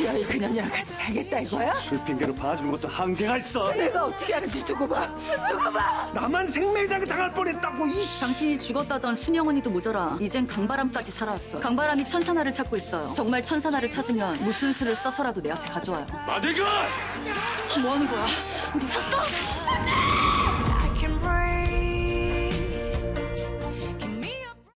기어이 그년이랑 같이 살겠다 이거야? 술 핑계로 봐주는 것도 한계가 있어. 내가 어떻게 하는지 두고 봐. 두고 봐. 나만 생매장 당할 뻔했다고 이. 당신이 죽었다던 순영언니도 모자라 이젠 강바람까지 살아왔어 강바람이 천사나를 찾고 있어요 정말 천사나를 찾으면 무슨 수를 써서라도 내 앞에 가져와요 마대가! 뭐 하는 거야 미쳤어?